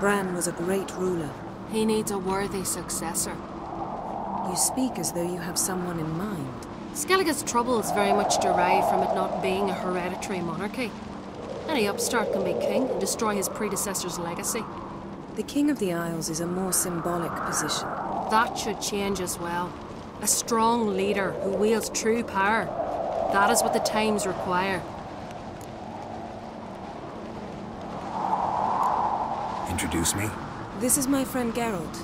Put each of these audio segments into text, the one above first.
Bran was a great ruler. He needs a worthy successor. You speak as though you have someone in mind. Skellige's troubles very much derive from it not being a hereditary monarchy. Any upstart can be king and destroy his predecessor's legacy. The King of the Isles is a more symbolic position. That should change as well. A strong leader who wields true power. That is what the times require. Introduce me? This is my friend Geralt,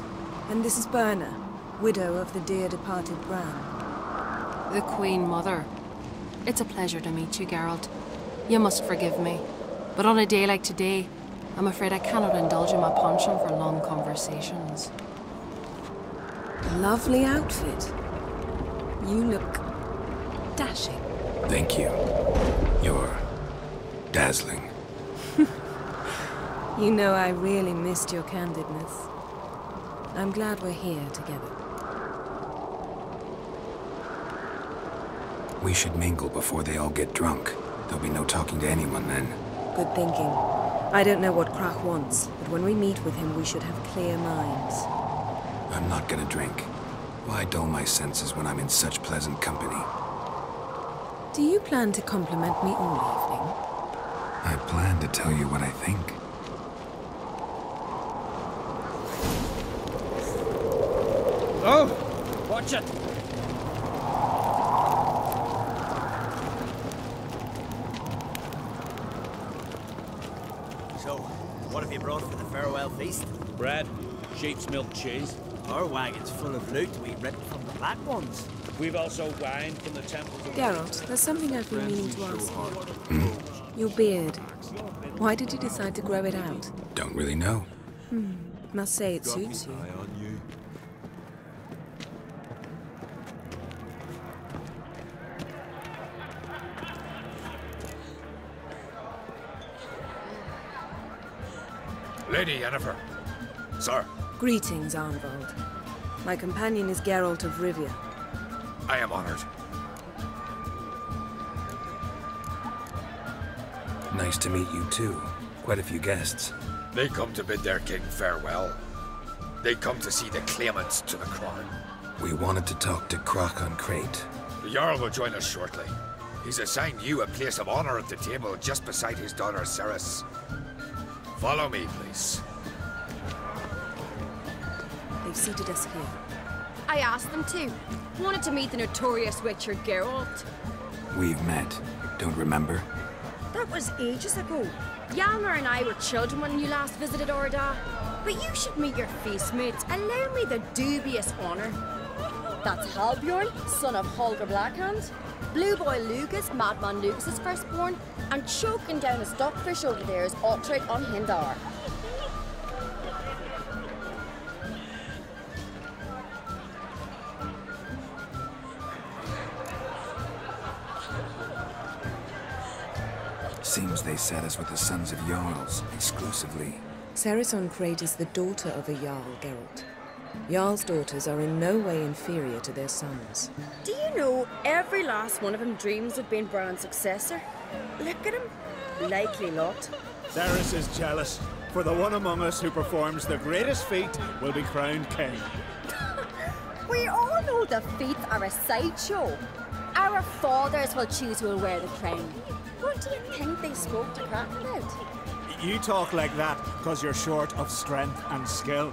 and this is Birna, widow of the dear departed Bran. The Queen Mother. It's a pleasure to meet you, Geralt. You must forgive me. But on a day like today, I'm afraid I cannot indulge in my penchant for long conversations. Lovely outfit. You look dashing. Thank you. You're dazzling. You know I really missed your candidness. I'm glad we're here together. We should mingle before they all get drunk. There'll be no talking to anyone then. Good thinking. I don't know what Crach wants, but when we meet with him, we should have clear minds. I'm not gonna drink. Why dull my senses when I'm in such pleasant company? Do you plan to compliment me all evening? I plan to tell you what I think. Oh! Watch it! So, what have you brought for the farewell feast? Bread, sheep's milk cheese. Our wagon's full of loot we ripped from the black ones. We've also wine from the temples of... Geralt, there's something I've been meaning to ask you. Your beard. Why did you decide to grow it out? Don't really know. Hmm, must say it suits you. Lady Yennefer. Sir, Greetings, Arnvald. My companion is Geralt of Rivia. I am honored. Nice to meet you too. Quite a few guests. They come to bid their king farewell. They come to see the claimants to the crown. We wanted to talk to Crach an Craite. The Jarl will join us shortly. He's assigned you a place of honor at the table just beside his daughter Cerys. Follow me, please. Seated us here. I asked them to. Wanted to meet the notorious Witcher Geralt. We've met. Don't remember? That was ages ago. Hjalmar and I were children when you last visited Orda. But you should meet your face mates. Allow me the dubious honor. That's Halbjorn, son of Holger Blackhand. Blue Boy Lugos, Madman Lugos's firstborn. And choking down a stockfish over there is Otrygg an Hindar. They set us with the sons of Jarls, exclusively. Cerys an Craite is the daughter of a Jarl, Geralt. Jarl's daughters are in no way inferior to their sons. Do you know every last one of them dreams of being Bran's successor? Look at him. Likely lot. Cerys is jealous, for the one among us who performs the greatest feat will be crowned king. We all know the feats are a sideshow. Our fathers will choose who will wear the crown. What do you think they spoke to Crach about? You talk like that because you're short of strength and skill.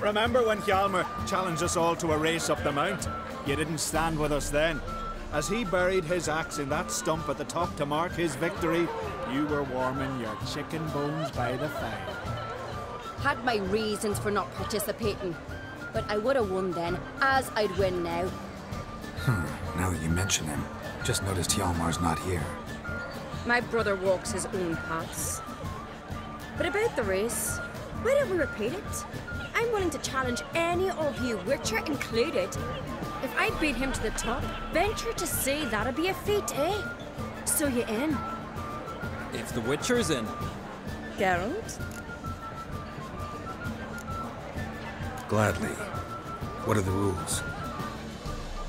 Remember when Hjalmar challenged us all to a race up the mount? You didn't stand with us then. As he buried his axe in that stump at the top to mark his victory, you were warming your chicken bones by the fire. Had my reasons for not participating. But I would have won then, as I'd win now. Hmm, Now that you mention him, just noticed Hjalmar's not here. My brother walks his own paths. But about the race, why don't we repeat it? I'm willing to challenge any of you, Witcher included. If I beat him to the top, venture to say that'd be a feat, eh? So you in? If the Witcher's in. Geralt? Gladly. What are the rules?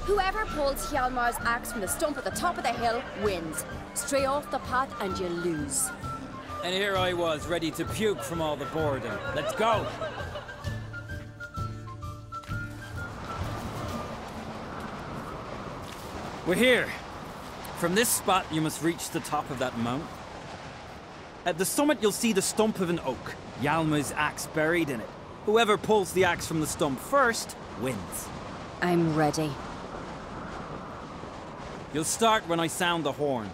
Whoever pulls Hjalmar's axe from the stump at the top of the hill wins. Stray off the path and you lose. And here I was, ready to puke from all the boredom. Let's go! We're here. From this spot, you must reach the top of that mount. At the summit, you'll see the stump of an oak, Hjalmar's axe buried in it. Whoever pulls the axe from the stump first wins. I'm ready. You'll start when I sound the horn.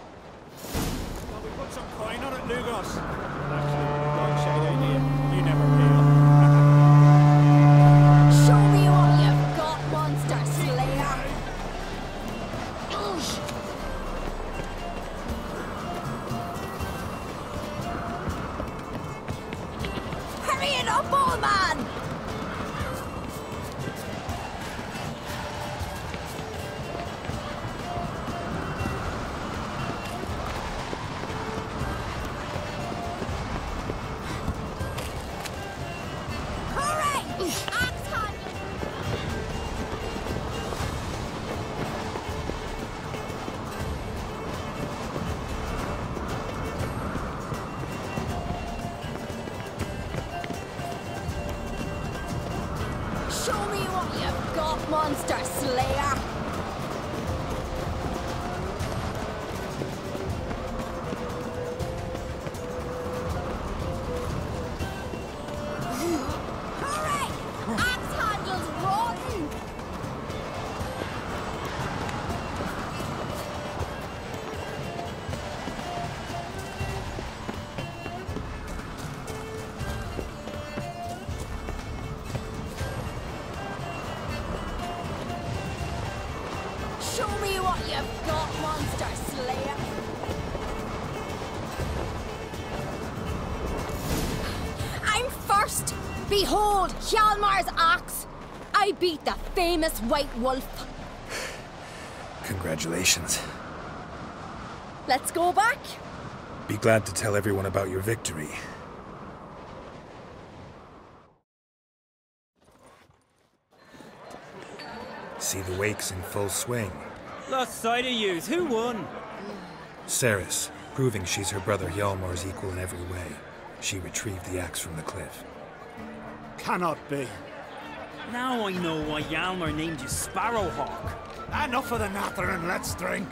Well, we put some coin on it, Lugos. Famous White Wolf. Congratulations. Let's go back. Be glad to tell everyone about your victory. See the wakes in full swing. Lost sight of yous. Who won? Cerys, proving she's her brother Hjalmar's equal in every way. She retrieved the axe from the cliff. Cannot be. Now I know why Hjalmar named you Sparrowhawk. Enough of the natter and let's drink.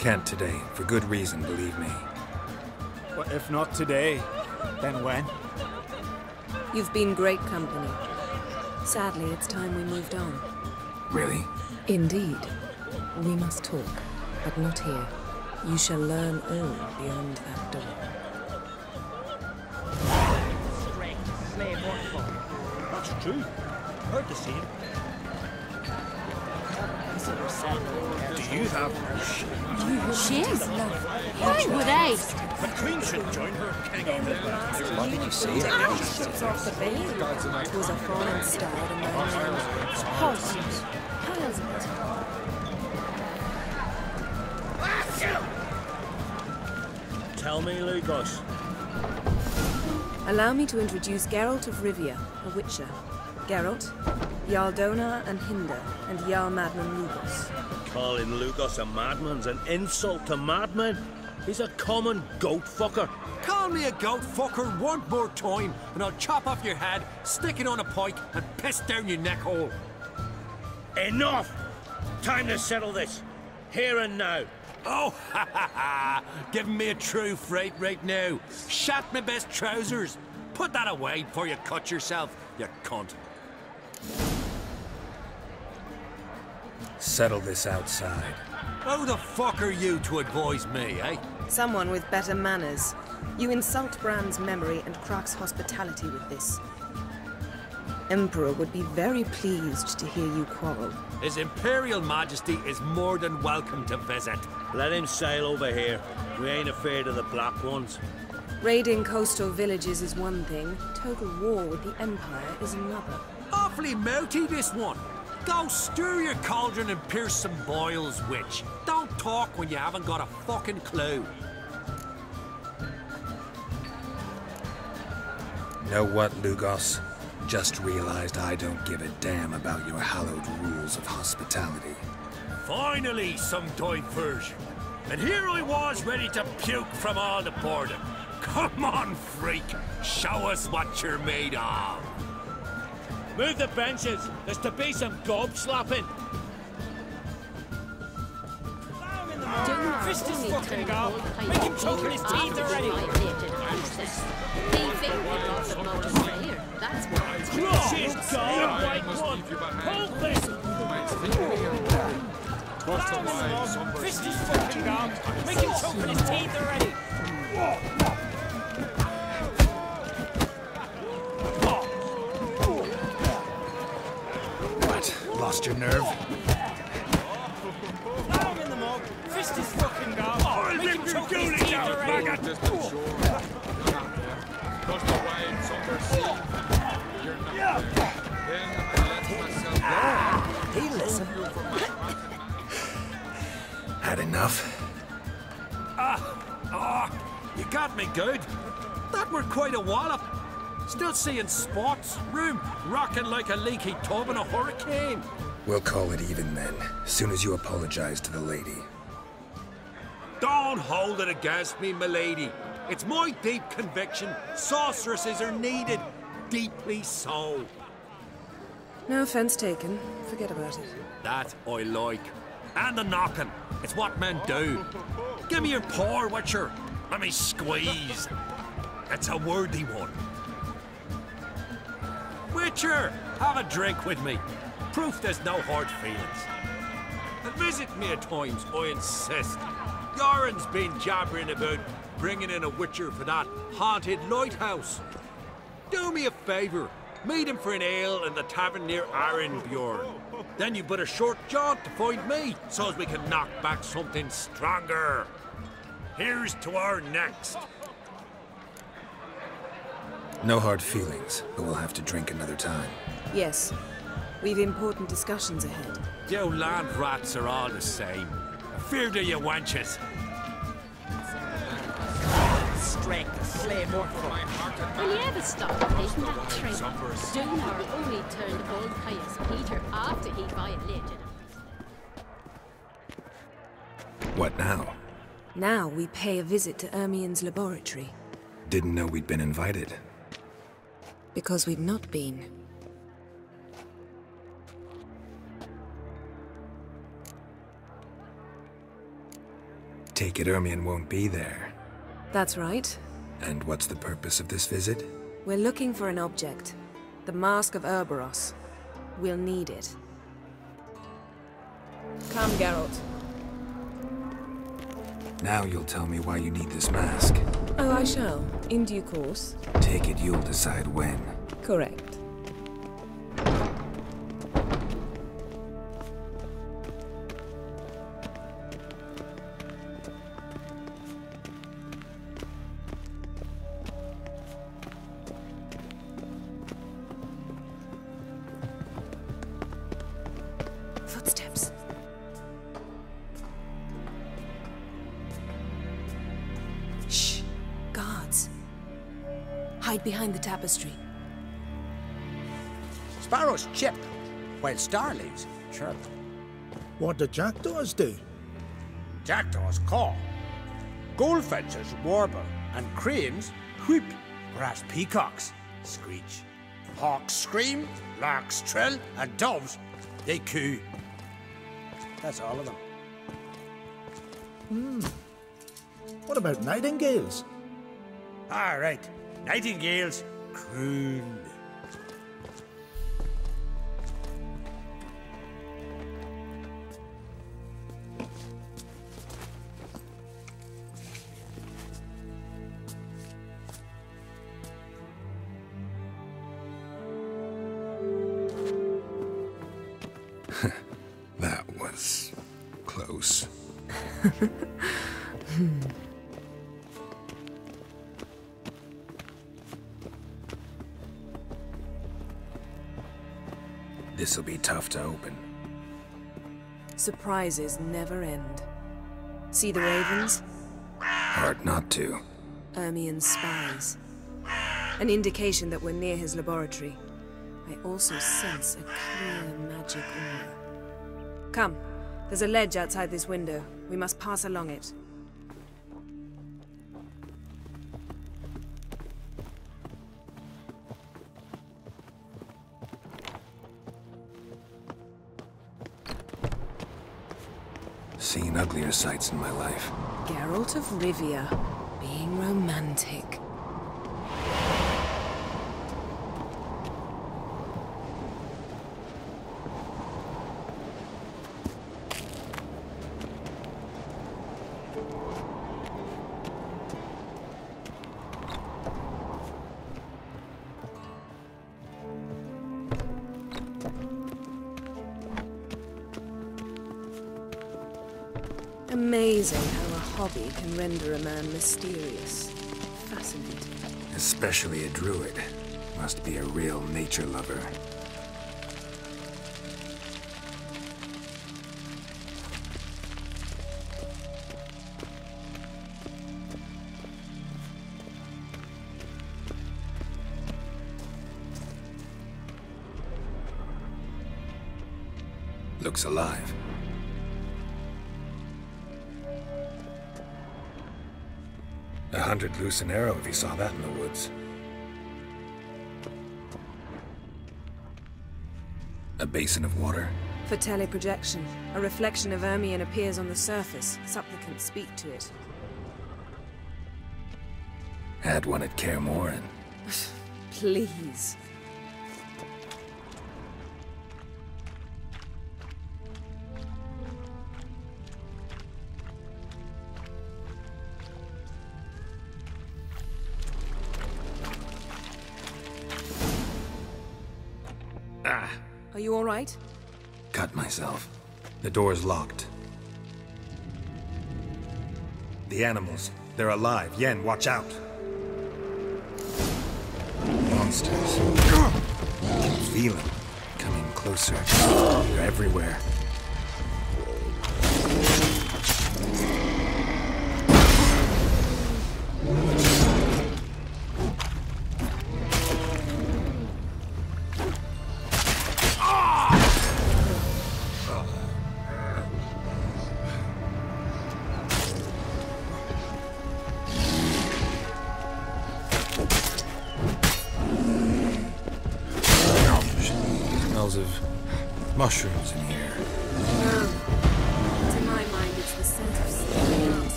Can't today, for good reason, believe me. But if not today, then when? You've been great company. Sadly, it's time we moved on. Really? Indeed. We must talk, but not here. You shall learn all beyond that door. That's true. Heard the same. Do you have Shiz? Why would I? The Queen should join her king on the What did you see? Ships off the bay. It was a fallen star among horses. Piles of it. Tell me, Lugos. Allow me to introduce Geralt of Rivia, a witcher. Geralt, Jarl Donar an Hindar, and Jarl Madman Lugos. Calling Lugos a madman's an insult to madmen. He's a common goat fucker. Call me a goat fucker one more time, and I'll chop off your head, stick it on a pike, and piss down your neck hole. Enough! Time to settle this. Here and now. Oh, ha ha ha! Giving me a true fright right now. Shat my best trousers. Put that away before you cut yourself, you cunt. Settle this outside. Who the fuck are you to advise me, eh? Someone with better manners. You insult Bran's memory and Crach's hospitality with this. Emperor would be very pleased to hear you quarrel. His Imperial Majesty is more than welcome to visit. Let him sail over here. We ain't afraid of the black ones. Raiding coastal villages is one thing, total war with the Empire is another. Awfully mouty, this one. Go stir your cauldron and pierce some boils, witch. Don't talk when you haven't got a fucking clue. Know what, Lugos? Just realized I don't give a damn about your hallowed rules of hospitality. Finally, some diversion. And here I was ready to puke from all the boredom. Come on, freak. Show us what you're made of. Move the benches. There's to be some gob slapping. Fist is fucking go. Make him choke in his teeth already. They think they got the motor player. That's why. She's gone, white one. Hold this. Fist is fucking gone. Make him choke in his teeth already. Lost your nerve? Throw him in the mug. Fist is fucking gone. Make him choke in his teeth already. He listen. Had enough? Ah, you got me good. That were quite a wallop. Still seeing spots, room rocking like a leaky tub in a hurricane. We'll call it even then, soon as you apologize to the lady. Don't hold it against me, milady. It's my deep conviction sorceresses are needed. Deeply so. No offense taken. Forget about it. That I like. And the knocking. It's what men do. Give me your paw, Witcher. Let me squeeze. It's a worthy one. Witcher, have a drink with me. Proof there's no hard feelings. And visit me at times, I insist. Yoren's been jabbering about bringing in a Witcher for that haunted lighthouse. Do me a favour. Meet him for an ale in the tavern near Arinbjorn. Then you put a short jaunt to find me, so as we can knock back something stronger. Here's to our next. No hard feelings, but we'll have to drink another time. Yes. We've important discussions ahead. You land rats are all the same. Fear to you wenches. Will you ever stop taking that train? Dunar only turned old pious Peter after he violated him. What now? Now we pay a visit to Ermion's laboratory. Didn't know we'd been invited. Because we've not been. Take it Ermion won't be there. That's right. And what's the purpose of this visit? We're looking for an object. The Mask of Uroboros. We'll need it. Come, Geralt. Now you'll tell me why you need this mask. Oh, I shall. In due course. Take it you'll decide when. Correct. While starlings chirp. What do jackdaws do? Jackdaws caw. Goldfinches warble, and cranes whoop, whereas peacocks screech. Hawks scream, larks trill, and doves, they coo. That's all of them. Hmm. What about nightingales? All right, nightingales croon. Surprises never end. See the ravens? Hard not to. Ermion's spies. An indication that we're near his laboratory. I also sense a clear magic aura. Come, there's a ledge outside this window. We must pass along it. Sights in my life. Geralt of Rivia, being romantic. Render a man mysterious. Fascinating. Especially a druid. Must be a real nature lover. Looks alive. A loose an arrow if he saw that in the woods. A basin of water. For teleprojection, a reflection of Ermion appears on the surface. Supplicants speak to it. Had one at Kaer. Please. All right? Cut myself. The door's locked. The animals. They're alive. Yen, watch out. Monsters. I feel them. Coming closer. They're everywhere.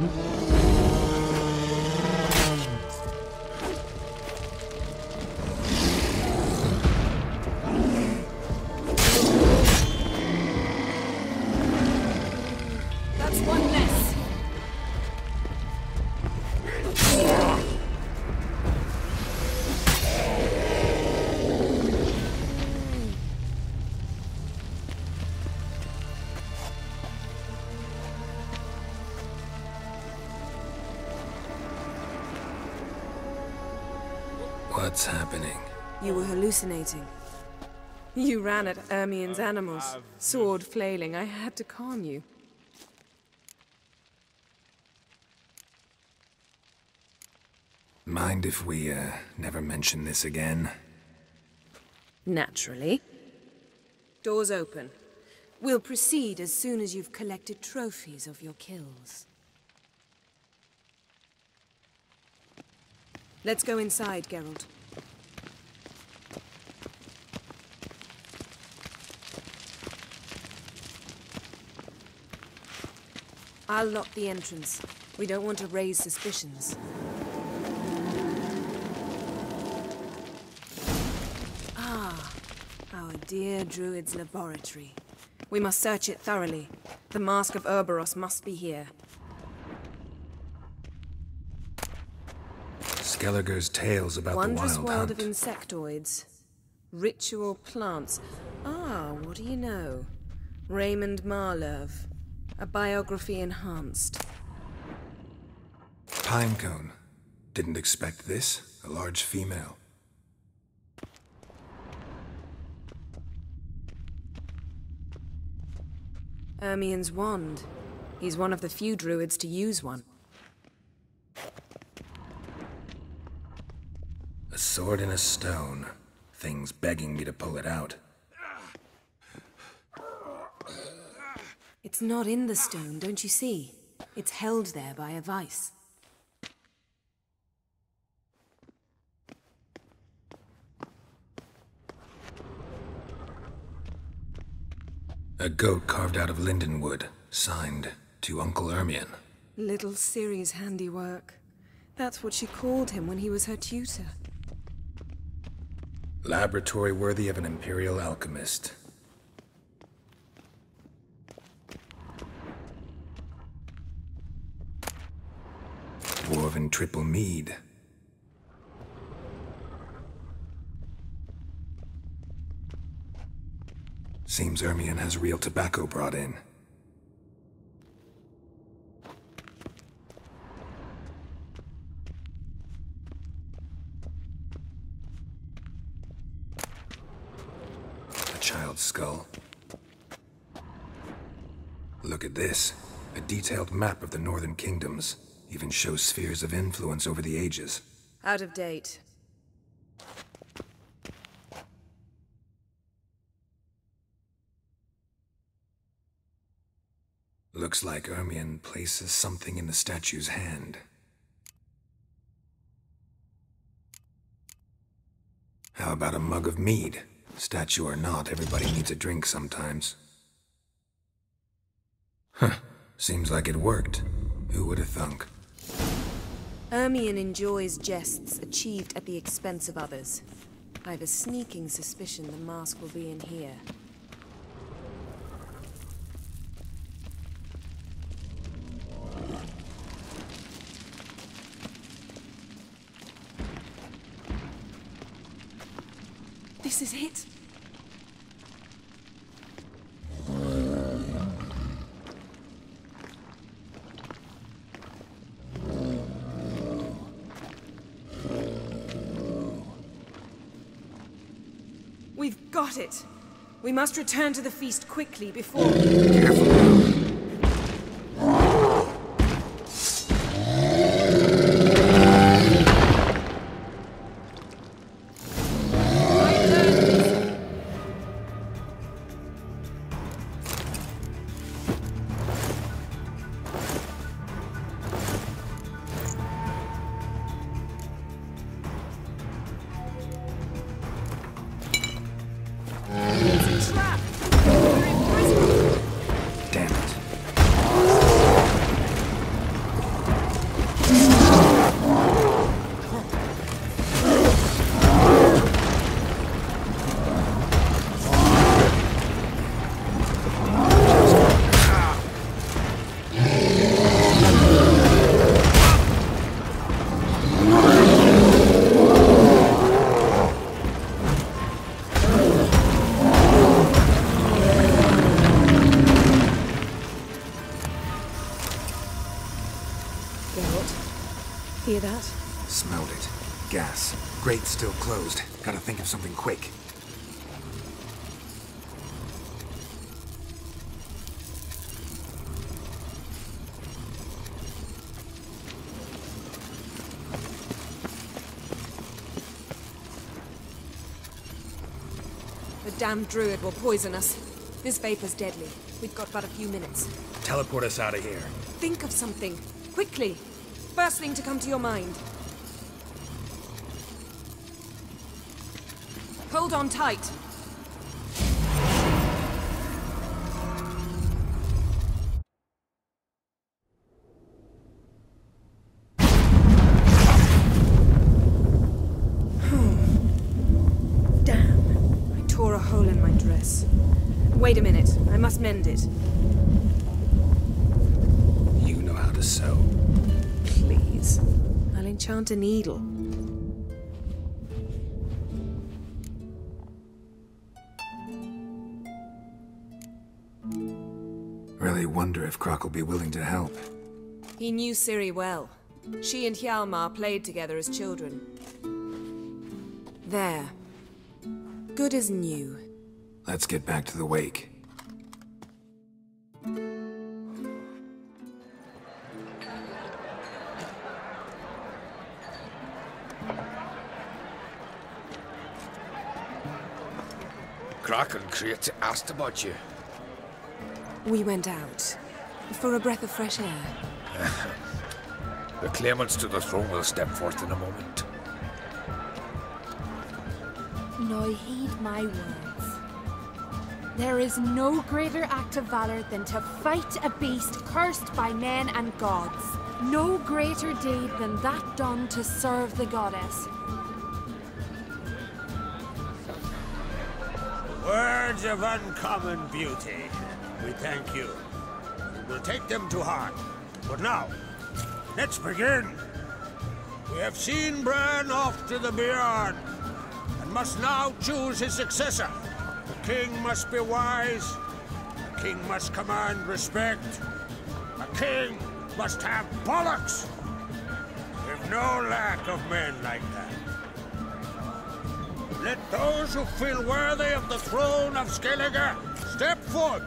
That's What's happening? You were hallucinating. You ran at Ermion's animals, sword flailing. I had to calm you. Mind if we, uh, never mention this again? Naturally. Doors open. We'll proceed as soon as you've collected trophies of your kills. Let's go inside, Geralt. I'll lock the entrance. We don't want to raise suspicions. Ah, our dear Druid's laboratory. We must search it thoroughly. The Mask of Uroboros must be here. Skelliger's tales about Wondrous the wild world hunt. of insectoids. Ritual plants. Ah, what do you know? Raymond Marlove. A biography enhanced. Pinecone. Didn't expect this. A large female. Ermion's wand. He's one of the few druids to use one. A sword in a stone. Thing's begging me to pull it out. It's not in the stone, don't you see? It's held there by a vice. A goat carved out of linden wood, signed to Uncle Ermion. Little Ciri's handiwork. That's what she called him when he was her tutor. Laboratory worthy of an imperial alchemist. Dwarven triple mead. Seems Ermion has real tobacco brought in. A child's skull. Look at this. A detailed map of the Northern Kingdoms. Even shows spheres of influence over the ages. Out of date. Looks like Ermion places something in the statue's hand. How about a mug of mead? Statue or not, everybody needs a drink sometimes. Huh. Seems like it worked. Who would have thunk? Ermion enjoys jests achieved at the expense of others. I've a sneaking suspicion the mask will be in here. This is it. We've got it. We must return to the feast quickly before... It's closed. Gotta think of something quick. The damned druid will poison us. This vapor's deadly. We've got but a few minutes. Teleport us out of here. Think of something. Quickly. First thing to come to your mind. On tight. Damn. I tore a hole in my dress. Wait a minute. I must mend it. You know how to sew. Please. I'll enchant a needle. really wonder if Crach will be willing to help. He knew Ciri well. She and Hjalmar played together as children. There. Good as new. Let's get back to the wake. Crach an Craite asked about you. We went out for a breath of fresh air. The claimants to the throne will step forth in a moment. Now heed my words. There is no greater act of valor than to fight a beast cursed by men and gods. No greater deed than that done to serve the goddess. Words of uncommon beauty. We thank you. We'll take them to heart. But now, let's begin. We have seen Bran off to the Beyond, and must now choose his successor. The king must be wise. A king must command respect. A king must have bollocks. We've no lack of men like that. Let those who feel worthy of the throne of Skellige step forth.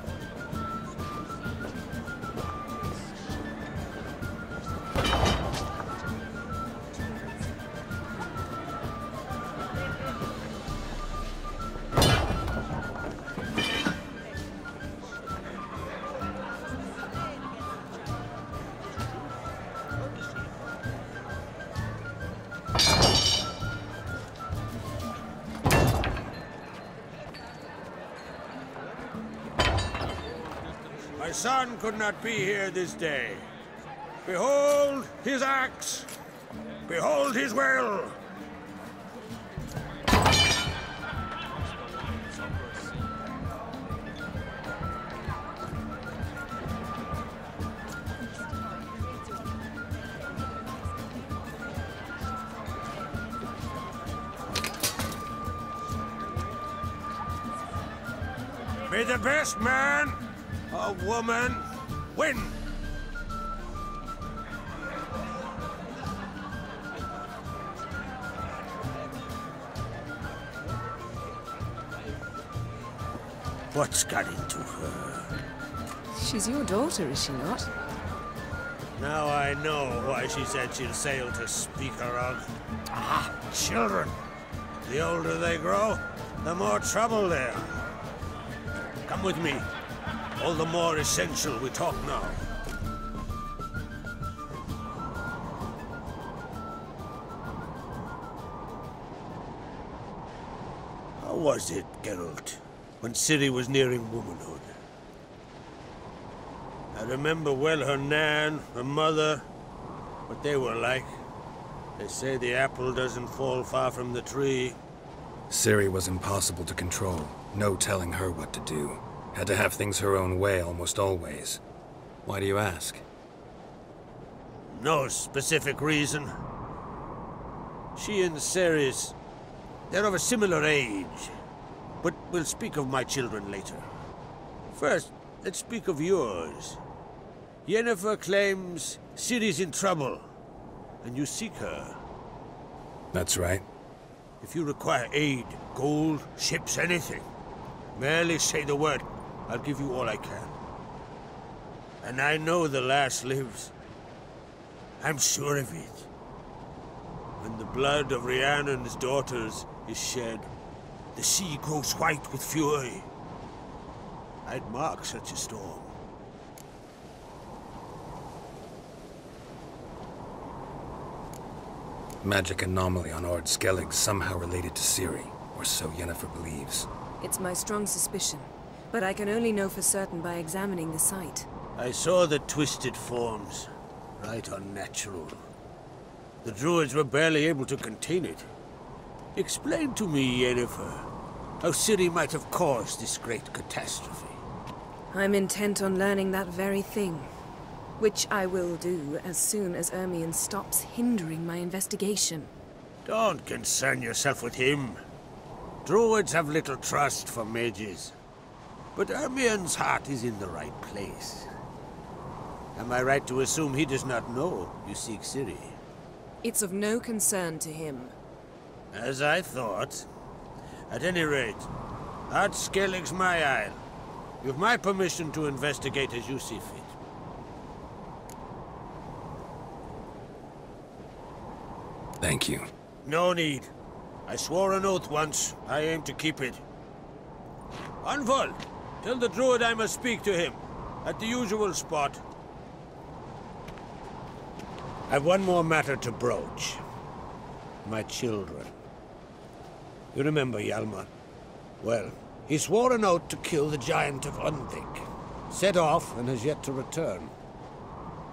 Could not be here this day. Behold his axe. Behold his will. May the best man or woman win. What's got into her? She's your daughter, is she not? Now I know why she said she'll sail to speak her of. Ah, children. The older they grow, the more trouble they are. Come with me. All the more essential we talk now. How was it, Geralt, when Ciri was nearing womanhood? I remember well her nan, her mother, what they were like. They say the apple doesn't fall far from the tree. Ciri was impossible to control. No telling her what to do. Had to have things her own way almost always. Why do you ask? No specific reason. She and Cerys, they're of a similar age. But we'll speak of my children later. First, let's speak of yours. Yennefer claims Ciri's in trouble, and you seek her. That's right. If you require aid, gold, ships, anything, merely say the word. I'll give you all I can. And I know the lass lives. I'm sure of it. When the blood of Rhiannon's daughters is shed, the sea grows white with fury. I'd mark such a storm. Magic anomaly on Ard Skellig somehow related to Ciri, or so Yennefer believes. It's my strong suspicion, but I can only know for certain by examining the site. I saw the twisted forms. Right unnatural. The druids were barely able to contain it. Explain to me, Yennefer, how Ciri might have caused this great catastrophe. I'm intent on learning that very thing. Which I will do as soon as Ermion stops hindering my investigation. Don't concern yourself with him. Druids have little trust for mages. But Ermion's heart is in the right place. Am I right to assume he does not know you seek Ciri? It's of no concern to him. As I thought. At any rate, Ard Skellig's my isle. You've my permission to investigate as you see fit. Thank you. No need. I swore an oath once. I aim to keep it. Arnvald, tell the druid I must speak to him. At the usual spot. I've one more matter to broach. My children. You remember Hjalmar? Well, he swore an oath to kill the giant of Undvik. Set off and has yet to return.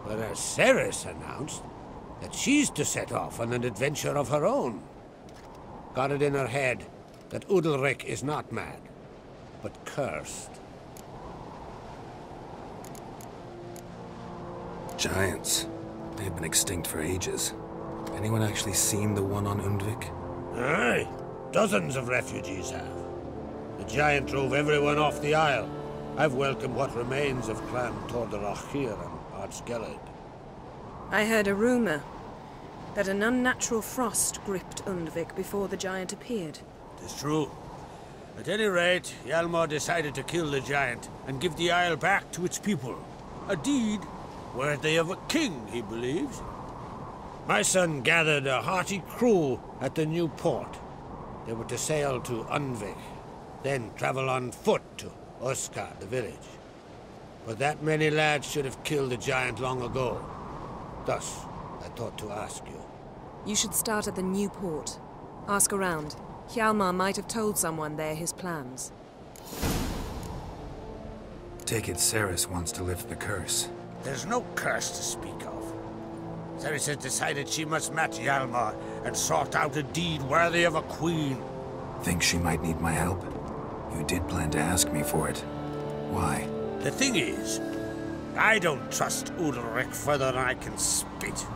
Whereas Cerys announced that she's to set off on an adventure of her own. Got it in her head that Udalryk is not mad, but cursed. Giants. They've been extinct for ages. Anyone actually seen the one on Undvik? Aye. Dozens of refugees have. The giant drove everyone off the isle. I've welcomed what remains of Clan Tordarroch here and Ard Skellig. I heard a rumor that an unnatural frost gripped Undvik before the giant appeared. It's true. At any rate, Hjalmar decided to kill the giant and give the isle back to its people. A deed worthy of a king, he believes. My son gathered a hearty crew at the new port. They were to sail to Undvik, then travel on foot to Oskar, the village. But that many lads should have killed the giant long ago. Thus, I thought to ask you. You should start at the new port. Ask around. Hjalmar might have told someone there his plans. Take it Cerys wants to lift the curse. There's no curse to speak of. Cerys has decided she must match Hjalmar and sort out a deed worthy of a queen. Think she might need my help? You did plan to ask me for it. Why? The thing is, I don't trust Udalryk further than I can spit.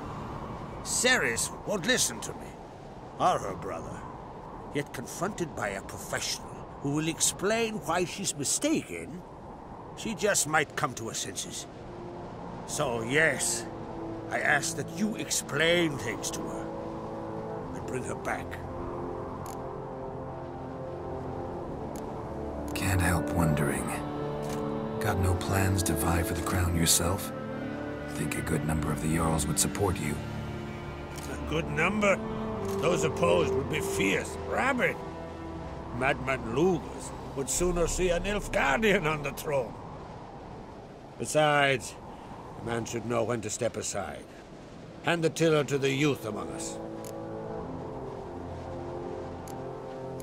Cerys won't listen to me, or her brother. Yet confronted by a professional who will explain why she's mistaken, she just might come to her senses. So yes, I ask that you explain things to her and bring her back. Can't help wondering. Got no plans to vie for the crown yourself? Think a good number of the Jarls would support you. A good number? Those opposed would be fierce, rabid. Madman Lugos would sooner see an Nilfgaardian on the throne. Besides, man should know when to step aside. Hand the tiller to the youth among us.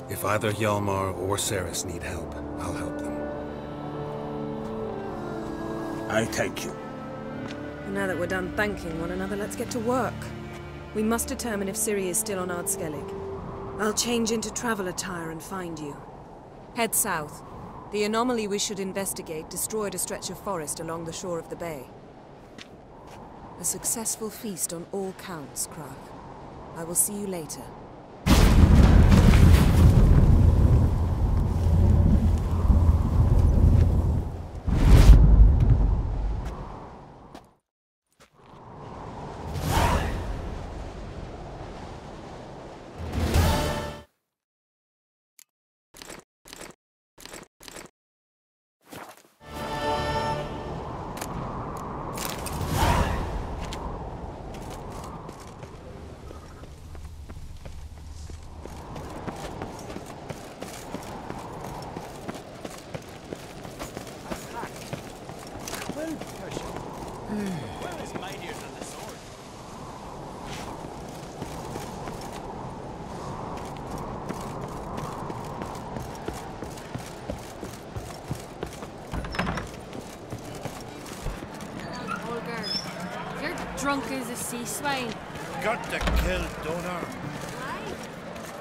If either Hjalmar or Cerys need help, I'll help them. I thank you. Now that we're done thanking one another, let's get to work. We must determine if Ciri is still on Ard Skellig. I'll change into travel attire and find you. Head south. The anomaly we should investigate destroyed a stretch of forest along the shore of the bay. A successful feast on all counts, Crach. I will see you later. Drunk as swine. Got to kill Donar.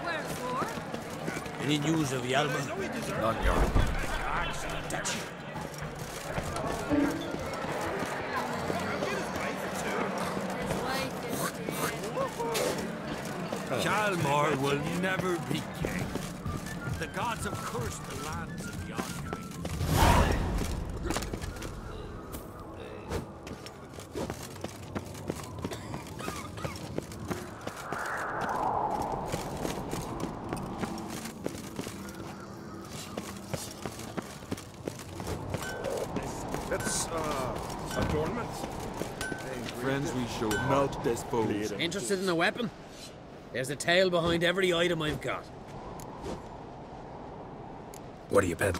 Where for? Any news of Hjalmar? None, Jarl. Hjalmar will never be king. The gods have cursed the lands of Yardgrave. It's, uh, adornment. Friends we show Melt this blade. Interested in a weapon? There's a tale behind every item I've got. What are you bet?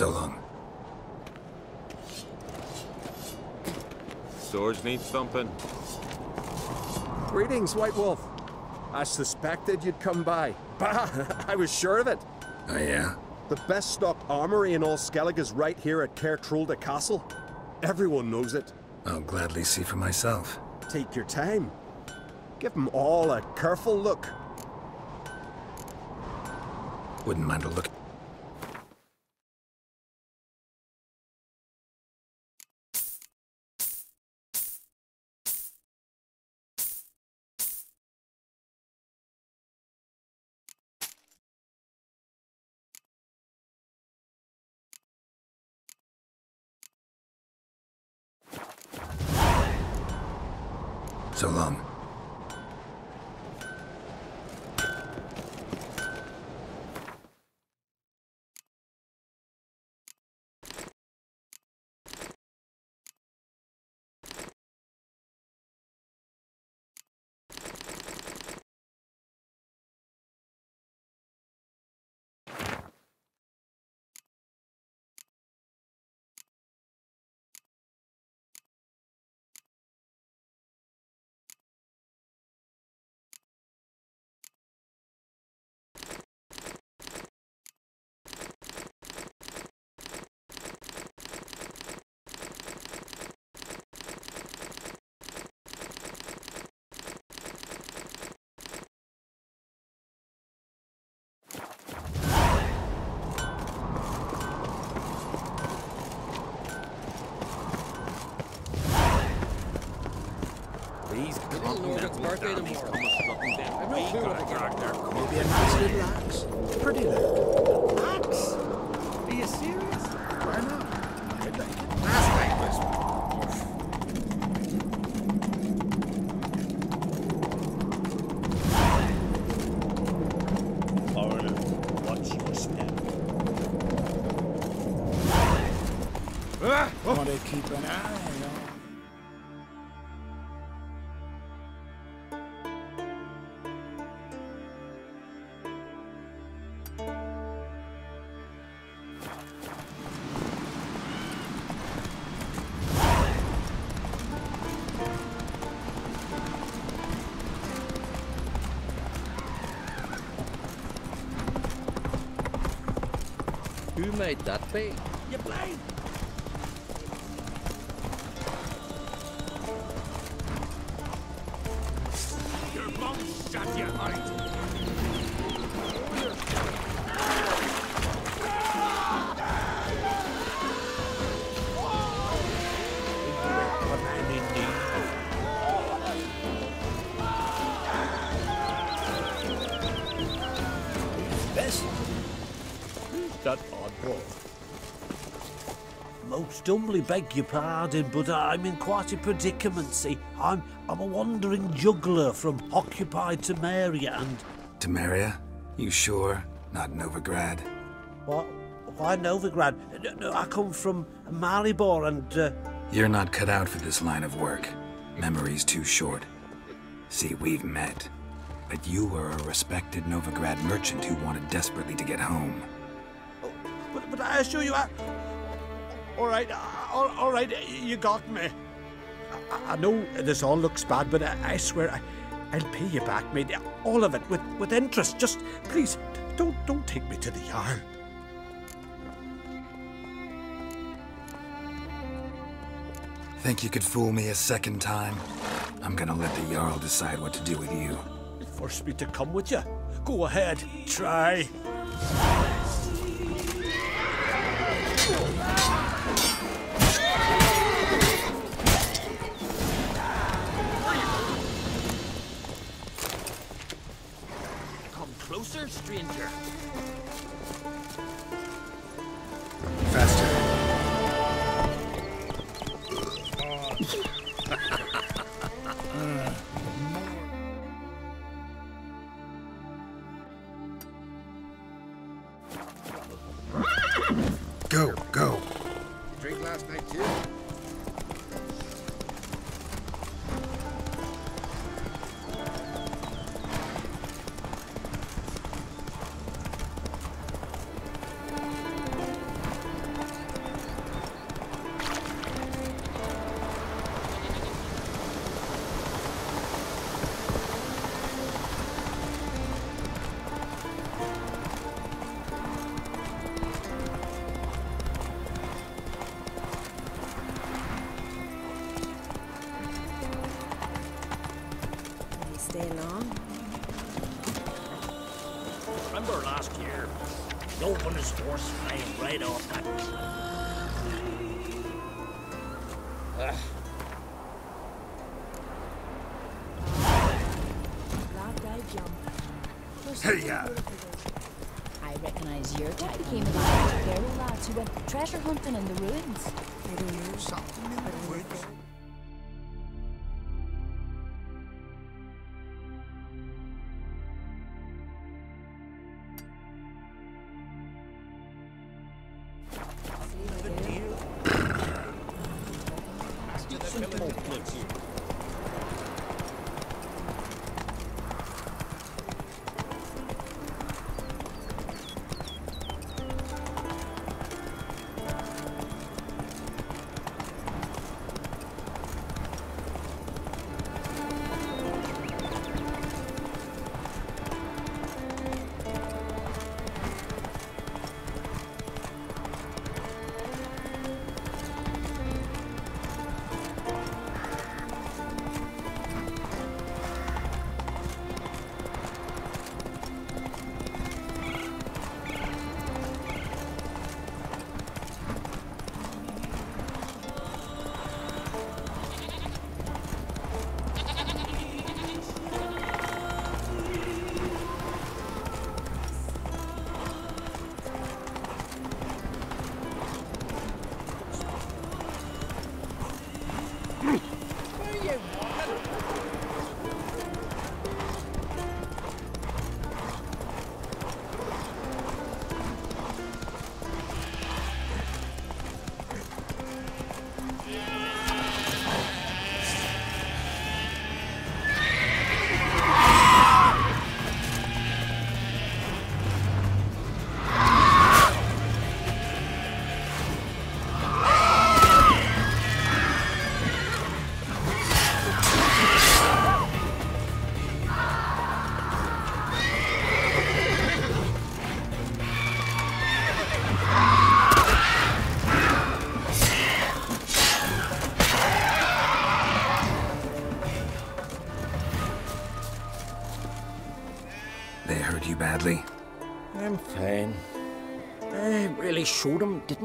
So long. Swords need thumping. Greetings, White Wolf. I suspected you'd come by. Bah! I was sure of it. Oh, yeah? The best stock armory in all Skellig is right here at Caer Trolde Castle. Everyone knows it. I'll gladly see for myself. Take your time. Give them all a careful look. Wouldn't mind a look. So long. These Lord's birthday tomorrow. Maybe a nice little axe. Pretty little. Axe? Who made that bait? You? Most humbly beg your pardon, but I'm in quite a predicament, see. I'm I'm a wandering juggler from occupied Temeria and... Temeria? You sure? Not Novigrad? What? Why Novigrad? No, no, I come from Maribor and... Uh, You're not cut out for this line of work. Memory's too short. See, we've met. But you were a respected Novigrad merchant who wanted desperately to get home. But, but I assure you, I... All right, uh, all, all right, you got me. I, I know this all looks bad, but I, I swear I, I'll pay you back, mate. All of it, with, with interest. Just, please, don't, don't take me to the Jarl. Think you could fool me a second time? I'm gonna let the Jarl decide what to do with you. Force me to come with you. Go ahead, try. Hey, yeah. I recognise your type. Came about the Carol lads who went treasure hunting in the ruins. I don't know something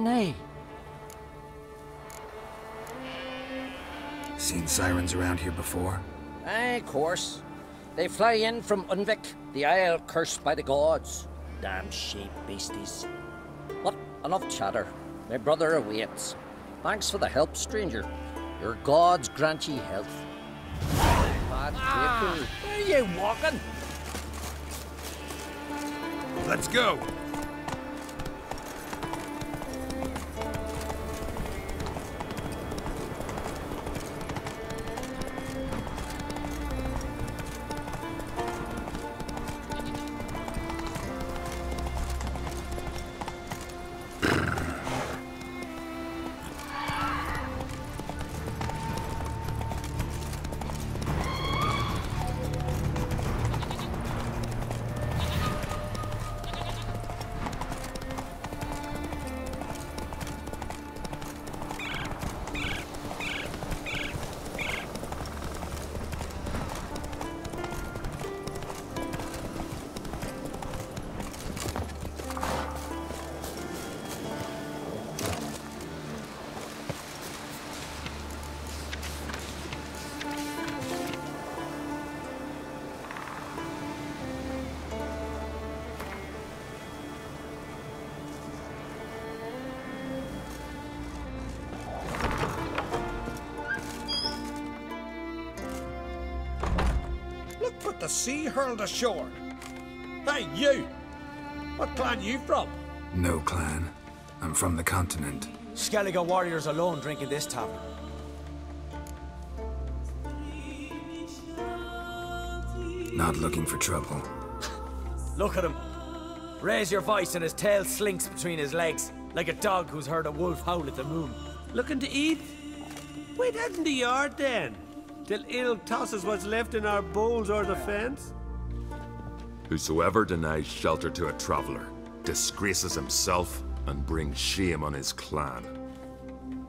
showed him, didn't I? Seen sirens around here before? Aye, of course. They fly in from Undvik, the isle cursed by the gods. Damn sheep beasties. But enough chatter. My brother awaits. Thanks for the help, stranger. Your gods grant ye health. Bad Ah, where are you walking? Let's go. Hurled ashore. Hey, you! What clan you from? No clan. I'm from the continent. Skellige warriors alone drink in this tavern. Not looking for trouble. Look at him. Raise your voice and his tail slinks between his legs, like a dog who's heard a wolf howl at the moon. Looking to eat? Wait out in the yard then, till ill tosses what's left in our bowls or the fence. Whosoever denies shelter to a traveller disgraces himself and brings shame on his clan.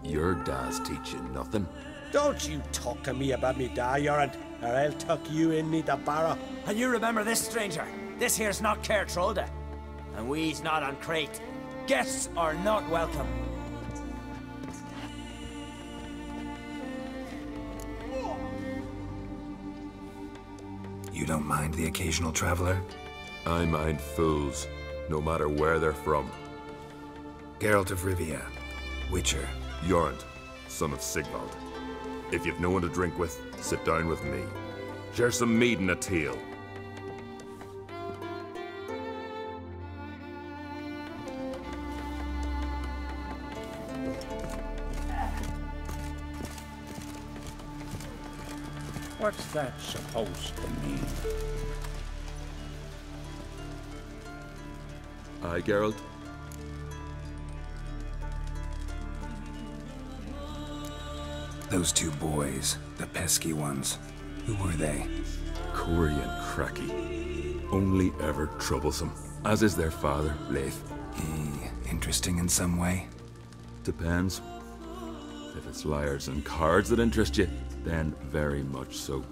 Your dad's teach you nothing. Don't you talk to me about me da, Yoran, or I'll tuck you in me the barrow. And you remember this, stranger? This here's not Kaer Trolde. and we's not on crate. Guests are not welcome. You don't mind the occasional traveler? I mind fools, no matter where they're from. Geralt of Rivia, Witcher. Jorund, son of Sigvald. If you've no one to drink with, sit down with me. Share some mead and a tale. That supposed to mean? Aye, Geralt? Those two boys, the pesky ones, who were they? Corey and Cracky. Only ever troublesome, as is their father, Leif. He interesting in some way? Depends. If it's liars and cards that interest you, then very much so.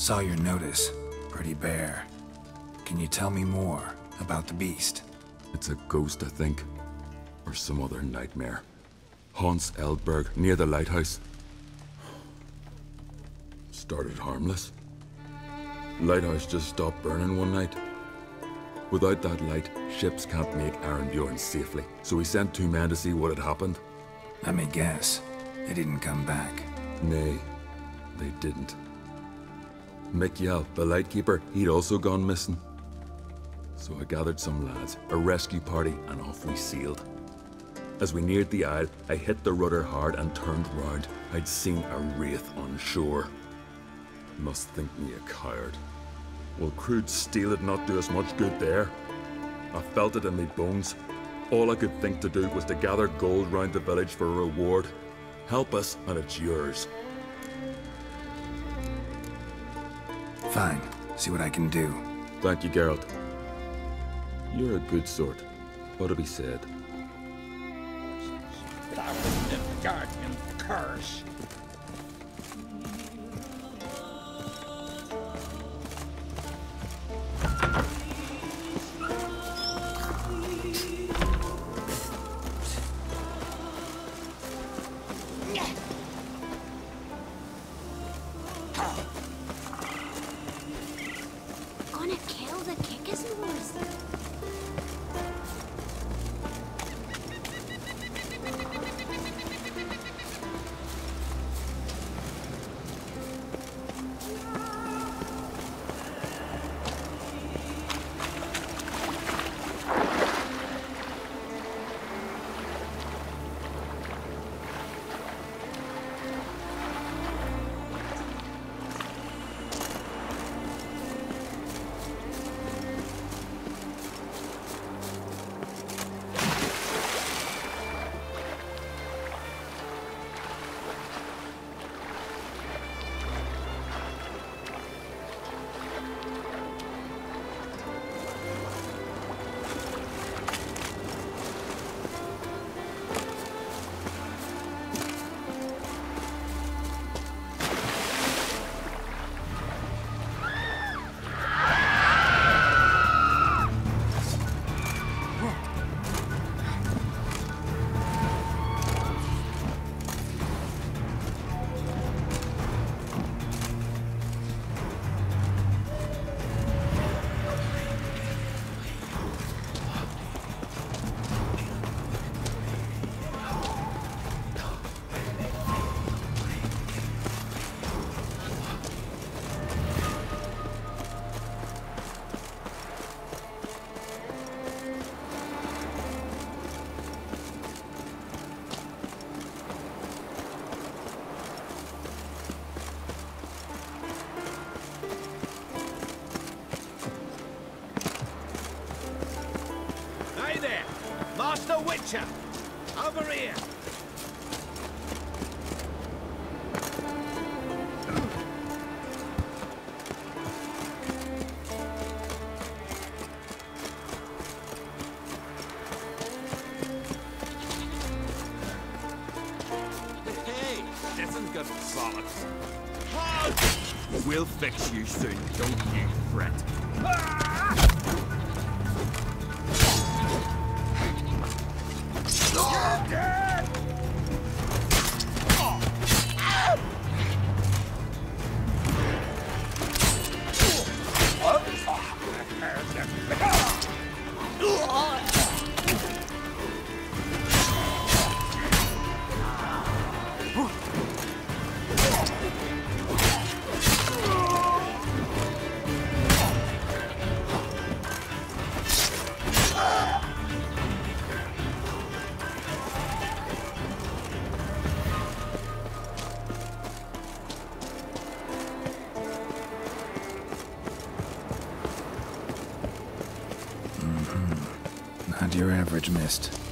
Saw your notice. Pretty bare. Can you tell me more about the beast? It's a ghost, I think. Or some other nightmare. Haunts Eldberg, near the lighthouse. Started harmless. Lighthouse just stopped burning one night. Without that light, ships can't make Arinbjorn safely, so we sent two men to see what had happened. Let me guess. They didn't come back. Nay, they didn't. Mikyal, the lightkeeper, he'd also gone missing. So I gathered some lads, a rescue party, and off we sailed. As we neared the isle, I hit the rudder hard and turned round. I'd seen a wraith on shore. Must think me a coward. Will crude steel it not do us much good there? I felt it in me bones. All I could think to do was to gather gold round the village for a reward. Help us, and it's yours. Fine. See what I can do. Thank you, Geralt. You're a good sort. Ought to be said. That was the guardian curse. Master Witcher. Over here. Mist.